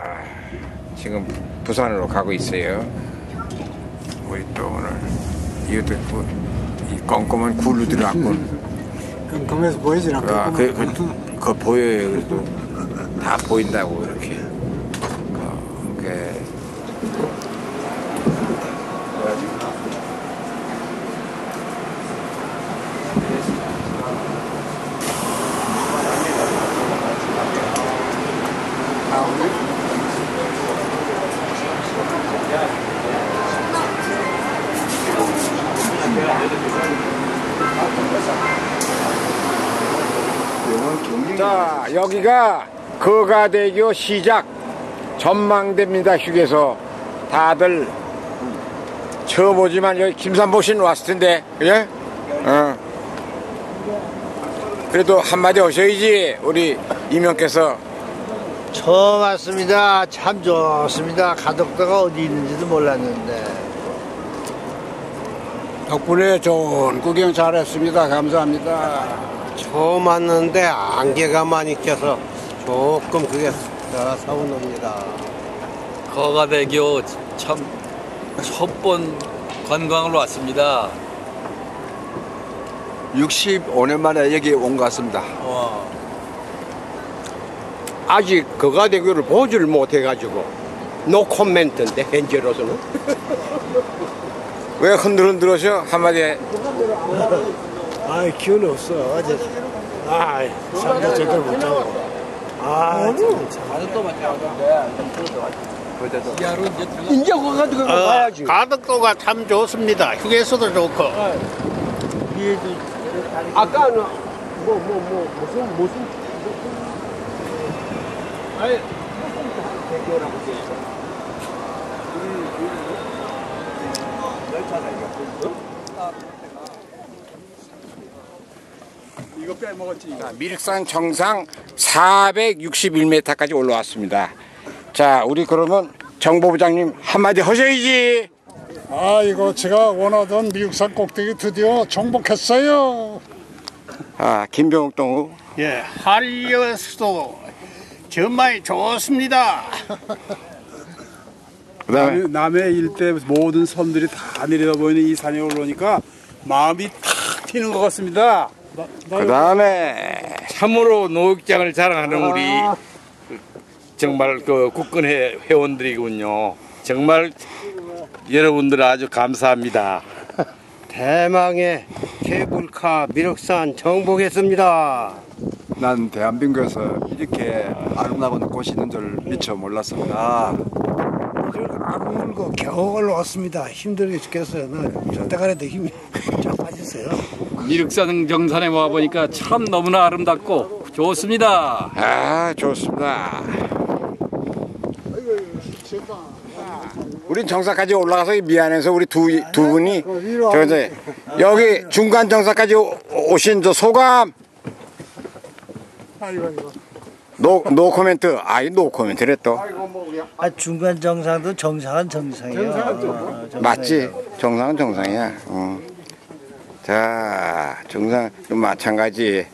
아, 지금 부산으로 가고 있어요. 우리 또 오늘 이것도 그, 이 껌껌한 굴로 들어왔고 깜깜해서 보이질 않고 아, 그, 그, 그거 보여요. 그래도 다 보인다고 이렇게. 그, 그, 자, 여기가 거가대교 시작 전망대입니다. 휴게소. 다들 처음 오지만 여기 김산보 씨는 왔을 텐데, 그래? 어. 그래도 한마디 하셔야지, 우리 이명께서. 처음 왔습니다. 참 좋습니다. 가덕도가 어디 있는지도 몰랐는데. 덕분에 좋은 구경 잘했습니다. 감사합니다. 처음 왔는데 안개가 많이 껴서 조금 그게 서운합니다. 거가대교 참 첫 번 관광을 왔습니다. 65년 만에 여기 온 것 같습니다. 와. 아직 거가대교를 보지를 못해가지고 노 코멘트인데 현재로서는 왜 흔들흔들 하셔? 한마디 해. 아이 기운이 없어 어제. 아이 잠도 제대로 못 자고. 아 이제 거가대교 가야지 가덕도가 참 좋습니다. 휴게소도 좋고. 아까는 뭐 뭐 뭐 무슨 무슨 자, 밀산 정상 461m까지 올라왔습니다. 자, 우리 그러면 정보부장님 한마디 하셔야지. 아 이거 제가 원하던 미국산 꼭대기 드디어 정복했어요. 아, 김병욱 동우. 예, 한려수도 정말 좋습니다. 그 다음에 남해 일대 모든 섬들이 다 내려보이는 이 산에 올라오니까 마음이 탁 튀는 것 같습니다. 그 다음에 참으로 노역장을 자랑하는 우리 정말 그 국군회 회원들이군요. 정말 여러분들 아주 감사합니다. 대망의 케이블카 미륵산 정복했습니다. 난 대한민국에서 이렇게 아름다운 곳이 있는 줄 미처 몰랐습니다. 아무튼 그 겨우 올라왔습니다. 힘들게 죽겠어요. 나 저때가라도 힘이 쫙 빠졌어요. 미륵산 정산에 와 보니까 참 너무나 아름답고 좋습니다. 아 좋습니다. 우린 정상까지 올라가서 미안해서 우리 두, 두 분이 저 이제 여기 중간 정상까지 오- 오신 저 소감 no, no comment 아이 no comment래 또 아 중간 정상도 정상은 정상이에요. 어. 맞지 정상은 정상이야 어. 자 정상 좀 마찬가지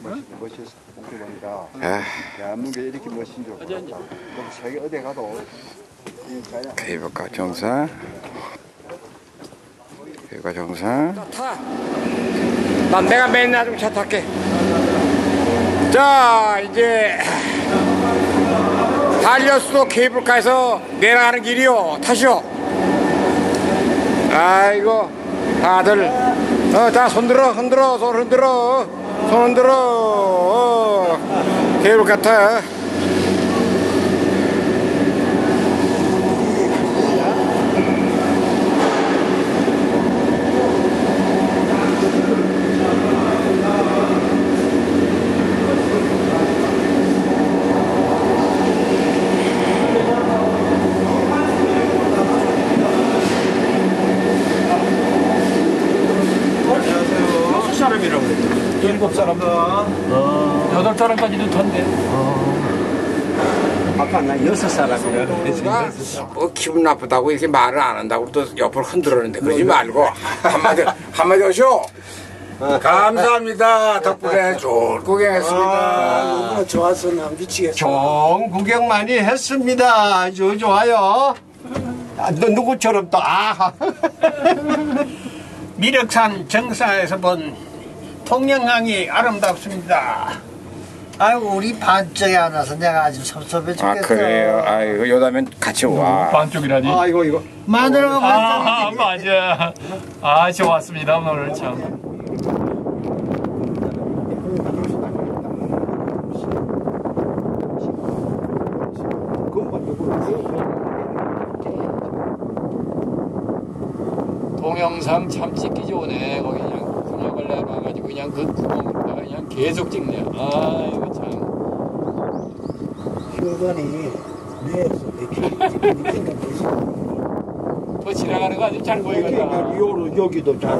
아, 대한민국에 이렇게 멋진 줄 몰랐다. 세계 어디 가도 케이블카 정상 케이블카 정상 난 내가 맨날 좀차 탈게 자 이제 한려수도 케이블카에서 내려가는 길이요. 타시오. 아이고 다들. 어, 자 손들어 흔들어 손 흔들어. 손 흔들어. 어, 케이블카 타 여덟 사람까지도 턴데. 아까 나 여섯 사람이라 뭐 기분 나쁘다고 이렇게 말을 안 한다고 또 옆으로 흔들었는데 그러지 말고 한마디 한마디 하쇼 감사합니다. 덕분에 좋은 구경했습니다. 아, 너무 좋아서 나 미치겠어. 좋은 구경 많이 했습니다. 아주 좋아요. 아, 너 누구처럼 또 아. 미륵산 정상에서 본 통영항이 아름답습니다. 아유 우리 반쪽에 안 와서 내가 아주 섭섭해 죽겠어. 아 그래요. 아이고 요다면 같이 와. 반쪽이라니. 아 이거 이거. 마누라가 아 반쪽이지. 맞아. 아 좋았습니다 오늘 참. 동영상 참 찍기 좋네. 거기 내봐가지고 그냥 그 구멍으로다가 그냥 계속 찍네. 아 이거 참. 혈관이 뇌에서 맥히지. 더 지나가는 거 아주 잘 보이거든. 여기도 잘.